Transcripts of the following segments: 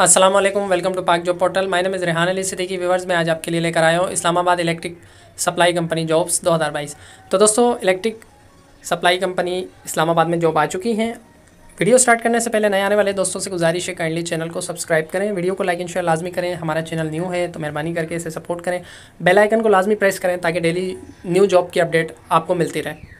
अस्सलाम वालेकुम welcome to Pak job portal my name is Rehan Ali Siddiqui viewers मैं आज आपके लिए लेकर आया हूँ Islamabad electric supply company jobs 2022 तो दोस्तों इलेक्ट्रिक सप्लाई कंपनी इस्लामाबाद में जॉब आ चुकी हैं। वीडियो स्टार्ट करने से पहले नए आने वाले दोस्तों से गुजारिश है काइंडली चैनल को सब्सक्राइब करें। वीडियो को लाइक एंड शेयर लाजमी करें। हमारा चैनल न्यू है तो मेहरबानी करके इसे सपोर्ट करें। बेल आइकन को लाजमी प्रेस करें ताकि डेली न्यू जॉब की अपडेट आपको मिलती रहे।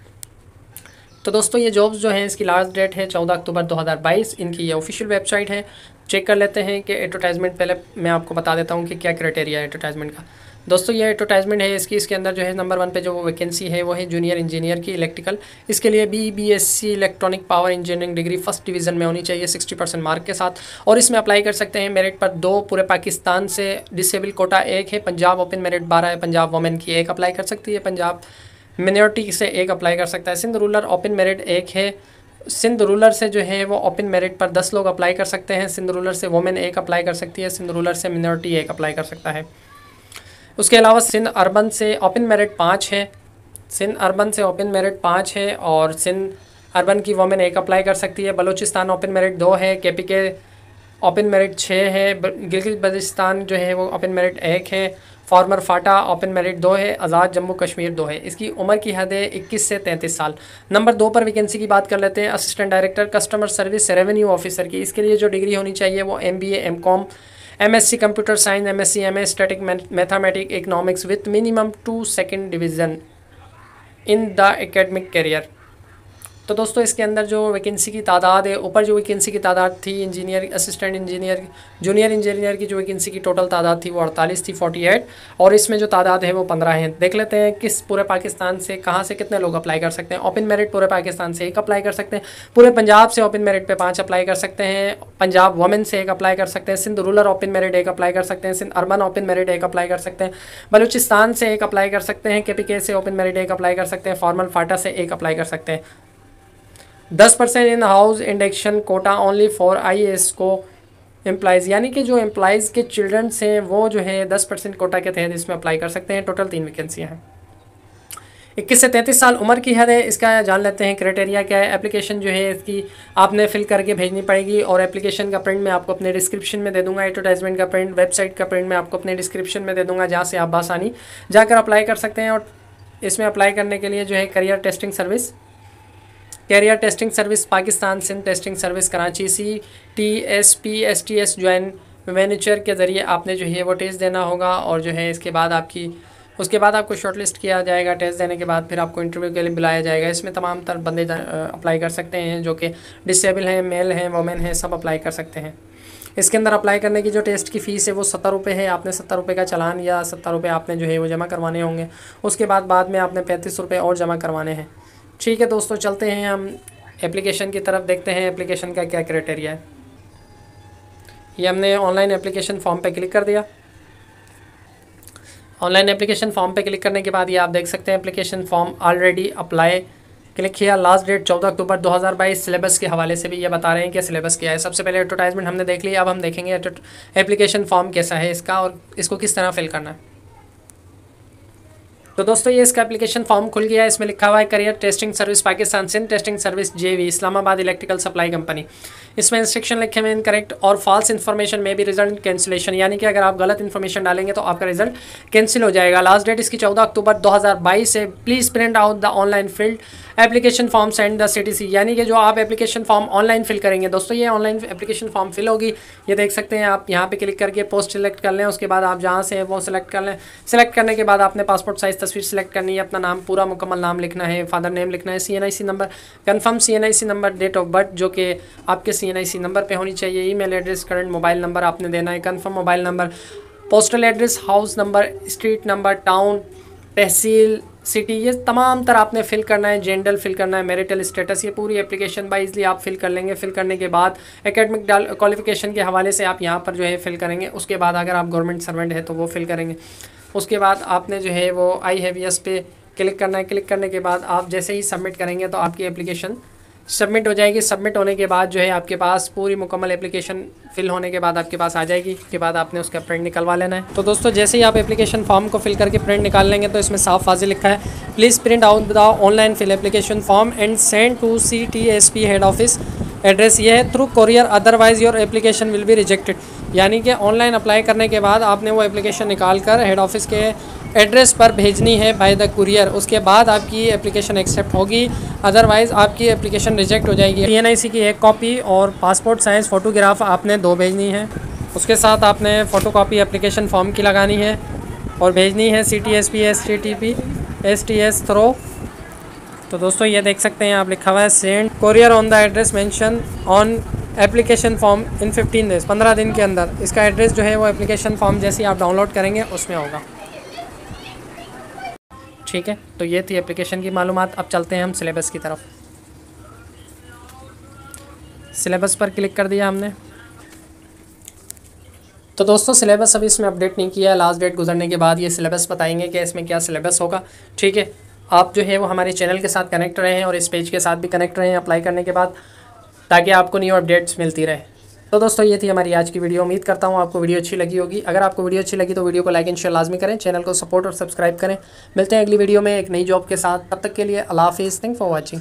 तो दोस्तों, ये जॉब्स जो हैं, इसकी लास्ट डेट है चौदह अक्टूबर 2022 इनकी ये ऑफिशियल वेबसाइट है। चेक कर लेते हैं कि एडवर्टाइजमेंट पहले मैं आपको बता देता हूँ कि क्या क्राइटेरिया है एडवर्टाइजमेंट का। दोस्तों ये एडवर्टाइजमेंट है इसकी, इसके अंदर जो है नंबर वन पे जो वैकेंसी है, वो है जूनियर इंजीनियर की इलेक्ट्रिकल इसके लिए B B S C electronic power engineering degree first division में होनी चाहिए सिक्सटी परसेंट मार्क के साथ। और इसमें अप्लाई कर सकते हैं मेरिट पर दो, पूरे पाकिस्तान से डिसेबल कोटा एक है, पंजाब ओपन मेरिट बारह है, पंजाब वोमेन की एक अप्लाई कर सकती है, पंजाब मिनोरिटी से एक अप्लाई कर सकता है। सिंध रूलर ओपन मेरिट एक है सिंध रूलर से जो है वो ओपन मेरिट पर दस लोग अप्लाई कर सकते हैं। सिंध रूलर से वोमेन एक अप्लाई कर सकती है, सिंध रूलर से मिनोरिटी एक अप्लाई कर सकता है। उसके अलावा सिंध अर्बन से ओपन मेरिट पाँच है। सिंध अर्बन से ओपन मेरिट पाँच है और सिंध अर्बन की वोमेन एक अप्लाई कर सकती है। बलूचिस्तान ओपन मेरिट दो है के पी के ओपन मेरिट छः है। गिलगित बल्चिस्तान जो है वो ओपन मेरिट एक है। फॉर्मर फाटा ओपन मेरिट दो है, आज़ाद जम्मू कश्मीर दो है। इसकी उम्र की हद है इक्कीस से तैंतीस साल। नंबर दो पर वैकेंसी की बात कर लेते हैं assistant director customer service revenue officer की। इसके लिए जो डिग्री होनी चाहिए वो M B M com M S C computer science M S C M S statistic mathematic economics with minimum two second division in the academic career तो दोस्तों, इसके अंदर जो वैकेंसी की तादाद है, ऊपर जो वैकेंसी की तादाद थी engineer assistant engineer junior engineer की जो वैकेंसी की टोटल तादाद थी, वो अड़तालीस थी फोर्टी एट और इसमें जो तादाद है, वो पंद्रह है। देख लेते हैं किस पूरे पाकिस्तान से, कहाँ से कितने लोग अप्लाई कर सकते हैं। ओपन मेरिट पूरे पाकिस्तान से एक अप्लाई कर सकते हैं। पूरे पंजाब से ओपन मेरिट पर पाँच अप्लाई कर सकते हैं। पंजाब वुमेन से एक अप्लाई कर सकते हैं। सिंध रूरल ओपन मेरिट एक अप्लाई कर सकते हैं। सिंध अर्बन ओपन मेरिट एक अप्लाई कर सकते हैं। बलूचिस्तान से एक अप्लाई कर सकते हैं। के से ओपन मेरिट एक अप्लाई कर सकते हैं। फॉर्मल फाटा से एक अप्लाई कर सकते हैं। दस percent in house induction quota only for IESCO employees यानी कि जो एम्प्लॉयज़ के चिल्ड्रंस हैं, वो जो है दस परसेंट कोटा के तहत इसमें अप्लाई कर सकते हैं। टोटल तीन वैकेंसियाँ हैं। इक्कीस से तैंतीस साल उम्र की हद है। इसका जान लेते हैं क्राइटेरिया क्या है। एप्लीकेशन जो है इसकी आपने फिल करके भेजनी पड़ेगी और एप्लीकेशन का प्रिंट मैं आपको अपने डिस्क्रिप्शन में दे दूँगा। एडवर्टाइजमेंट का प्रिंट वेबसाइट का प्रिंट मैं आपको अपने डिस्क्रिप्शन में दे दूँगा, जहाँ से आप बासानी जाकर अप्लाई कर सकते हैं। और इसमें अप्लाई करने के लिए जो है career testing service career testing service Pakistan Sindh testing service Karachi C T S P S T S join manager के ज़रिए आपने जो है वो टेस्ट देना होगा और जो है इसके बाद आपकी, उसके बाद आपको शॉर्टलिस्ट किया जाएगा। टेस्ट देने के बाद फिर आपको इंटरव्यू के लिए बुलाया जाएगा। इसमें तमाम तर बंदे अप्लाई कर सकते हैं जो कि डिसेबल हैं मेल हैं वोमेन हैं, सब अप्लाई कर सकते हैं। इसके अंदर अप्लाई करने की जो टेस्ट की फ़ीस है वो सत्तर रुपये है। आपने सत्तर रुपये का चलान या सत्तर रुपये आपने जो है वो जमा करवाने होंगे। उसके बाद बाद में आपने पैंतीस रुपये और जमा करवाने हैं। ठीक है दोस्तों, चलते हैं हम एप्लीकेशन की तरफ़, देखते हैं एप्लीकेशन का क्या क्राइटेरिया है। ये हमने ऑनलाइन एप्लीकेशन फॉर्म पे क्लिक कर दिया। ऑनलाइन एप्लीकेशन फॉर्म पे क्लिक करने के बाद ये आप देख सकते हैं application form already apply click किया। लास्ट डेट चौदह अक्टूबर 2022 सिलेबस के हवाले से भी ये बता रहे हैं कि सिलेबस क्या है। सबसे पहले एडवर्टाइजमेंट हमने देख लिया अब हम देखेंगे एप्लीकेशन फॉर्म कैसा है इसका और इसको किस तरह फिल करना है। तो दोस्तों, ये इसका एप्लीकेशन फॉर्म खुल गया है। इसमें लिखा हुआ है career testing service Pakistan Sindh testing service JV Islamabad electrical supply company इसमें इंस्ट्रक्शन लिखे हुए इनकरेक्ट और फॉल्स इन्फॉर्मेशन में भी रिज़ल्ट कैंसिलेशन यानी कि अगर आप गलत इन्फॉर्मेशन डालेंगे तो आपका रिज़ल्ट कैंसिल हो जाएगा। लास्ट डेट इसकी चौदह अक्टूबर 2022 है। Please print out the online field application form send the CTC यानी कि जो आप एप्लीकेशन फॉर्म ऑनलाइन फिल करेंगे, दोस्तों, ये ऑनलाइन एप्लीकेशन फॉर्म फिल होगी। ये देख सकते हैं आप, यहाँ पे क्लिक करके पोस्ट सिलेक्ट कर लें। उसके बाद आप जहाँ से वो सिलेक्ट कर लें। सिलेक्ट करने के बाद आपने पासपोर्ट साइज़ तस्वीर सेलेक्ट करनी है, अपना नाम, पूरा मुकम्मल नाम लिखना है फादर नेम लिखना है C N I C number confirm C N I C number date of birth जो कि आपके सी एन आई सी नंबर पर होनी चाहिए email address current mobile number आपने देना है confirm mobile number postal address house number street number town tehsil city ये तमाम तरह आपने फिल करना है जेंडल फिल करना है मेरिटल स्टेटस ये पूरी एप्लीकेशन बाइजली आप फिल कर लेंगे फिल करने के बाद एकेडमिक क्वालिफिकेशन के हवाले से आप यहाँ पर जो है फिल करेंगे, उसके बाद अगर आप गवर्नमेंट सर्वेंट है तो वो फिल करेंगे। उसके बाद आपने जो है वो आई हैव यस पे क्लिक करना है। क्लिक करने के बाद आप जैसे ही सबमिट करेंगे तो आपकी एप्लीकेशन सबमिट हो जाएगी। सबमिट होने के बाद जो है आपके पास पूरी मुकम्मल एप्लीकेशन फिल होने के बाद आपके पास आ जाएगी। उसके बाद आपने उसका प्रिंट निकलवा लेना है। तो दोस्तों, जैसे ही आप एप्लीकेशन फॉर्म को फिल करके प्रिंट निकाल लेंगे तो इसमें साफ़ फाजी लिखा है। Please print out the online fill application form and send to C T S P head office address ये है through courier otherwise your application will be rejected यानी कि ऑनलाइन अप्लाई करने के बाद आपने वो एप्लीकेशन निकाल कर हेड ऑफ़िस के एड्रेस पर भेजनी है बाय द कुरियर उसके बाद आपकी एप्लीकेशन एक्सेप्ट होगी अदरवाइज़ आपकी एप्लीकेशन रिजेक्ट हो जाएगी. टी की एक कॉपी और पासपोर्ट साइज़ फ़ोटोग्राफ आपने दो भेजनी है. उसके साथ आपने फ़ोटो कापी एप्लीकेशन फॉर्म की लगानी है और भेजनी है C T S P S T T P S T S through तो दोस्तों, ये देख सकते हैं, आप लिखा हुआ है, send courier on the address mention on application form in 15 days 15 दिन के अंदर, इसका एड्रेस जो है वो एप्लीकेशन फॉर्म जैसे आप डाउनलोड करेंगे, उसमें होगा। ठीक है तो ये थी एप्लीकेशन की मालूम अब चलते हैं हम सिलेबस की तरफ़। सिलेबस पर क्लिक कर दिया हमने। तो दोस्तों सिलेबस अभी इसमें अपडेट नहीं किया लास्ट डेट गुजरने के बाद ये सिलेबस बताएँगे कि इसमें क्या सिलेबस होगा। ठीक है आप जो है वो हमारे चैनल के साथ कनेक्ट रहे हैं और इस पेज के साथ भी कनेक्ट रहे हैं अप्लाई करने के बाद, ताकि आपको न्यू अपडेट्स मिलती रहे। तो दोस्तों, ये थी हमारी आज की वीडियो। उम्मीद करता हूँ आपको वीडियो अच्छी लगी होगी। अगर आपको वीडियो अच्छी लगी तो वीडियो को लाइक एंड शेयर लाजमी करें। चैनल को सपोर्ट और सब्सक्राइब करें। मिलते हैं अगली वीडियो में एक नई जॉब के साथ। तब तक के लिए अला हाफिज़। Thank for watching